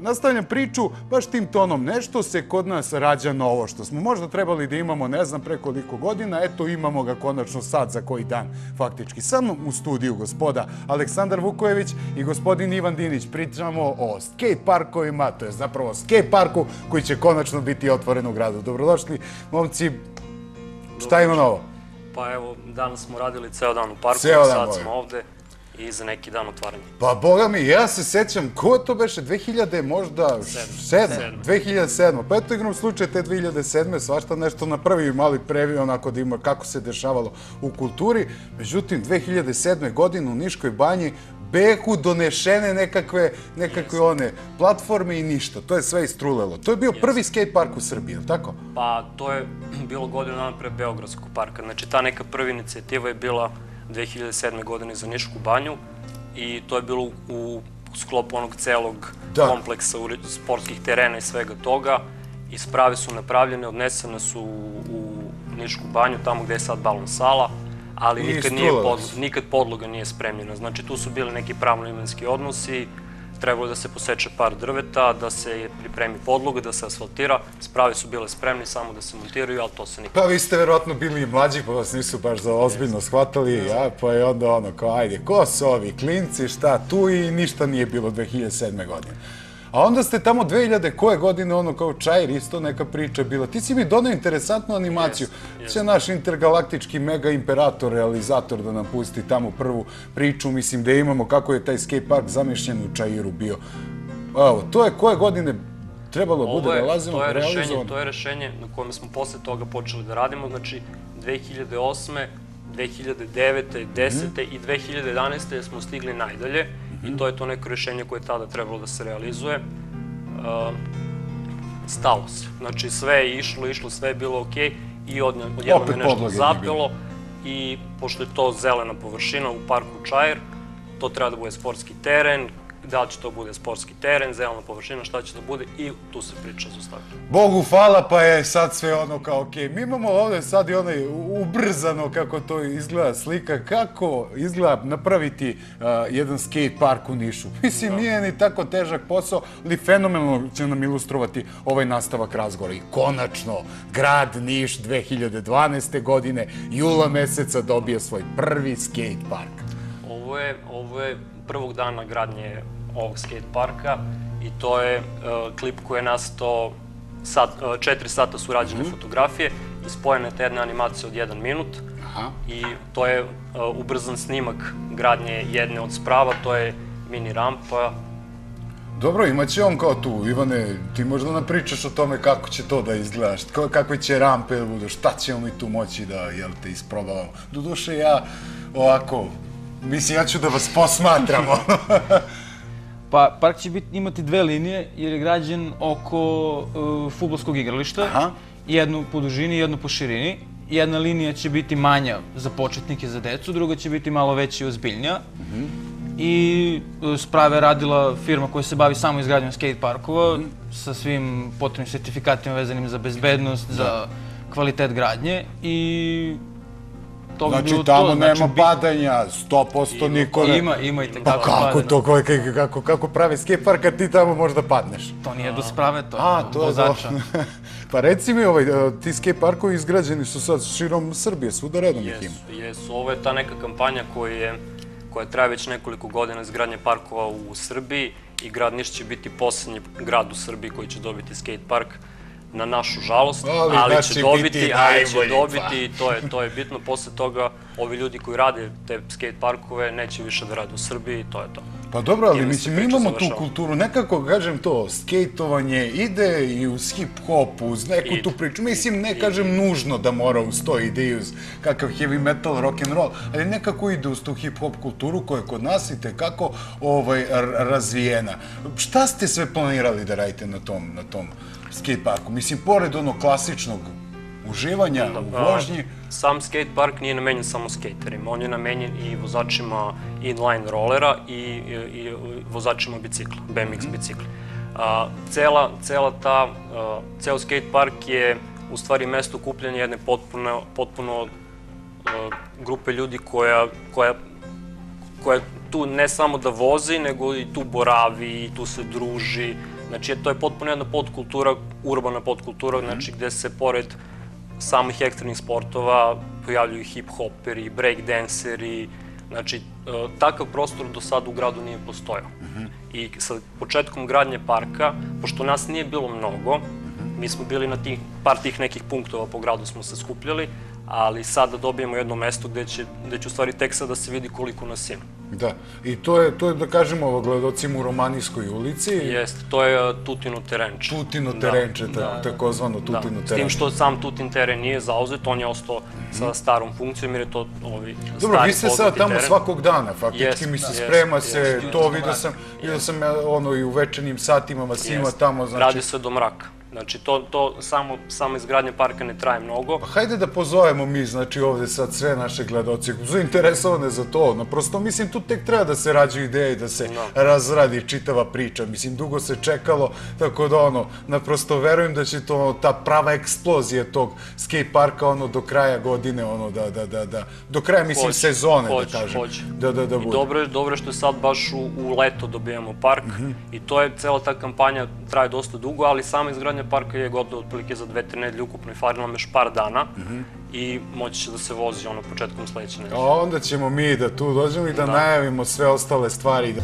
nastavljam priču baš tim tonom. Nešto se kod nas rađa novo, što smo možda trebali da imamo ne znam pre koliko godina, eto imamo ga konačno sad za koji dan faktički. Sa mnom u studiju gospoda Aleksandar Vukojević i gospodin Ivan Dinić. Pričamo o skate parkovima, to je zapravo skate parku koji će konačno biti otvoren u gradu. Dobrodošli, momci. Šta ima novo? Pa evo, danas smo radili ceo dan u parku, sad smo ovde i za neki dan otvaranje. Pa boga mi, ja se sećam, ko to beše, 2000 možda 7. 2007. Pa eto igram slučaj te 2007. svašta nešto napravi mali previ onako da ima kako se dešavalo u kulturi. Međutim, 2007. godine u Niškoj banji behu donešene nekakve, nekakve one platforme i ništa. To je sve istrulelo. To je bio prvi skate park u Srbiji, je li tako? Pa to je bilo godinu dana pre Beogradskog parka. Znači ta neka prva inicijativa je bila 2007. godine za Nišku banju i to je bilo u, sklopu onog celog Da. kompleksa sportskih terena i svega toga. I sprave su napravljene, odnesene su u, u Nišku banju, tamo gde je sad balon sala, ali nikad, nije istrulalo pod, se. nikad podloga nije spremljena. Znači tu su bili neki pravno-imenski odnosi, trebalo da se poseče par drveta, da se pripremi podloga, da se asfaltira. Sprave su bile spremni samo da se montiraju, ali to se nikad Pa vi ste verovatno bili mlađi, pa vas nisu baš za ozbiljno shvatali, ja, pa je onda ono kao, ajde, ko su ovi klinci, šta tu i ništa nije bilo 2007. godine. A onda ste tamo 2000 koje godine, ono kao Čajir, isto neka priča bila. Ti si mi donao interesantnu animaciju. Će naš intergalaktički mega imperator, realizator da nam pusti tamo prvu priču, mislim da imamo kako je taj skate park zamišljen u Čajiru bio. Evo, to je koje godine trebalo bude Ovo je, realizovano? to je rešenje, to je rešenje na kojem smo posle toga počeli da radimo, znači 2008. 2009. 10. i 2011. smo stigli najdalje i to je to neko rešenje koje je tada trebalo da se realizuje. Uh, stalo se. Znači sve je išlo, išlo, sve je bilo okej i od, odjednom Opet je nešto zapelo i pošto je to zelena površina u parku Čajer, to treba da bude sportski teren, da li će to bude sportski teren, zelena površina, šta će da bude i tu se priča zaustavlja. Bogu hvala, pa je sad sve ono kao okej. Mi imamo ovde sad i onaj ubrzano kako to izgleda slika, kako izgleda napraviti uh, jedan skate park u Nišu. Mislim, nije ni tako težak posao, ali fenomenalno će nam ilustrovati ovaj nastavak razgovora. I konačno, grad Niš 2012. godine, jula meseca dobije svoj prvi skate park. Ovo je, ovo je prvog dana gradnje ovog skate parka i to je uh, klip koji je nastao sat, uh, četiri sata su rađene fotografije i spojena je ta jedna animacija od jedan minut Aha. i to je uh, ubrzan snimak gradnje jedne od sprava, to je mini rampa Dobro, imaće on kao tu. Ivane, ti možda nam pričaš o tome kako će to da izgleda, šta- kakve će rampe da budu, šta ćemo mi tu moći da, jel te, isprobavamo. Doduše, ja ovako, mislim, ja ću da vas posmatram. Pa, park će biti, imati dve linije jer je građen oko uh, futbolskog igrališta. Aha. Jednu po dužini, jednu po širini. Jedna linija će biti manja za početnike, za decu, druga će biti malo veća i ozbiljnija. I uh, sprave radila firma koja se bavi samo izgradnjom skate parkova sa svim potrebnim sertifikatima vezanim za bezbednost, za kvalitet gradnje i to bi Znači, bilo tamo to. nema bi- padanja, 100% niko ne... Ima, ima i Pa tekako kako padanja. to, kako, kako, kako pravi skate park, kad ti tamo možda padneš? To nije do sprave, to je A, do to je vozača. dobro. pa reci mi, ovaj, e, ti skate parkovi izgrađeni su sad širom Srbije, svuda redom ih ima. Jesu. Ovo je ta neka kampanja koja je koja traje već nekoliko godina izgradnje parkova u Srbiji i grad Niš će biti poslednji grad u Srbiji koji će dobiti skate park na našu žalost, Ali ali, da će će dobiti, biti ali će najbolji, dobiti i to je, to je bitno. Posle toga, ovi ljudi koji rade te skate parkove neće više da rade u Srbiji i to je to. Pa dobro, ali se mislim, mi imamo tu kulturu, nekako, kažem to, skejtovanje ide i uz hip-hop, uz neku Ide. tu priču. Mislim, ne kažem nužno da mora uz to ide i uz kakav heavy metal, rock and roll, ali nekako ide uz tu hip-hop kulturu koja je kod nas i tekako ovaj, razvijena. Šta ste sve planirali da radite na tom, na tom skate parku? Mislim, pored onog klasičnog uživanja u vožnji, Sam skate park nije namenjen samo skaterima, on je namenjen i vozačima inline rolera i, i, vozačima bicikla, BMX bicikli. A, cela, cela ta, a, ceo skate park je u stvari mesto okupljanja jedne potpuno, potpuno a, grupe ljudi koja, koja, koja tu ne samo da vozi, nego i tu boravi, i tu se druži, Znači, to je potpuno jedna podkultura, urbana podkultura, znači gde se pored samih ekstremnih sportova pojavljuju hip-hoperi, breakdanceri, znači, e, takav prostor do sada u gradu nije postojao. I sa početkom gradnje parka, pošto nas nije bilo mnogo, mi smo bili na tih, par tih nekih punktova po gradu smo se skupljali, ali sada dobijemo jedno mesto gde će, gde će u stvari tek sad da se vidi koliko nas ima. Da, i to je, to je da kažemo, ovo gledocima u Romanijskoj ulici. Jeste, to je uh, Tutino terenče. Tutino Da, terenče, da, da. takozvano Da, Tutino s tim terenče. što sam Tutin teren nije zauzet, on je ostao sa starom funkcijom jer je to ovi Dobro, stari vi ste sad tamo teren. svakog dana, faktički Jest, mi se da, sprema jest, se, jest. to vidio sam, vidio sam ja, ono i u večernjim satima vas ima tamo, znači... Radi se do mraka. Znači, to, to samo, samo izgradnja parka ne traje mnogo. Pa hajde da pozovemo mi, znači ovde sad sve naše gledoci zainteresovane za to. Naprosto, mislim, tu tek treba da se rađu ideje, da se Da. razradi čitava priča. Mislim, dugo se čekalo, tako da ono, naprosto verujem da će to ta prava eksplozija tog skate parka ono do kraja godine, ono da, da, da, da, do kraja, mislim, Hoće, sezone, hoće, da kažem. hoće. Da, da, da I bude. dobro je, dobro je što sad baš u, u leto dobijamo park Mhm. i to je, cela ta kampanja traje dosta dugo, ali sama izgradnja parka je gotovo otprilike za dve, tri nedelje ukupno i fali nam još par dana i moći će da se vozi ono početkom sledeće nedelje. A onda ćemo mi da tu dođemo i da, najavimo sve ostale stvari.